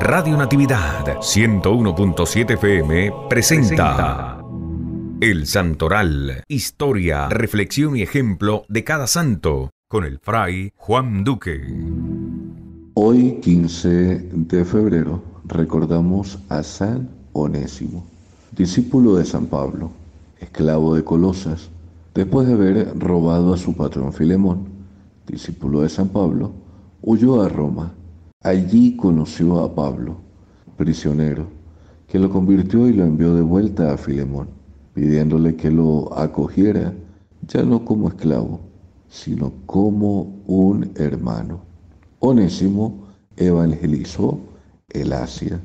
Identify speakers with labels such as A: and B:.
A: Radio Natividad 101.7 FM presenta El Santoral, historia, reflexión y ejemplo de cada santo con el fray Juan Duque.
B: Hoy 15 de febrero recordamos a San Onésimo, discípulo de San Pablo, esclavo de Colosas, después de haber robado a su patrón Filemón, discípulo de San Pablo, huyó a Roma Allí conoció a Pablo, prisionero, que lo convirtió y lo envió de vuelta a Filemón, pidiéndole que lo acogiera ya no como esclavo, sino como un hermano. Onésimo evangelizó el Asia